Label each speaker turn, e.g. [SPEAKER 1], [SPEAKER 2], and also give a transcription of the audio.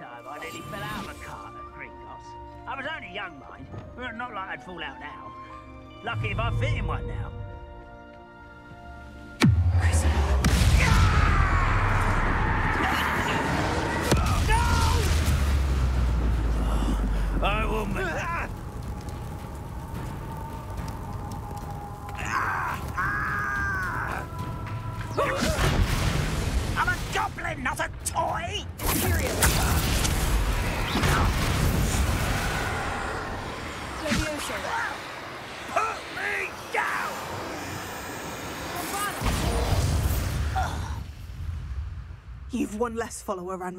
[SPEAKER 1] time I nearly fell out of a cart at Gringotts. I was only young, mind. Not like I'd fall out now. Lucky if I fit in one now. No! Oh, I will make... I'm a goblin, not a toy!
[SPEAKER 2] Levioso.
[SPEAKER 1] Put me down!
[SPEAKER 2] You've one less follower, Ranrock.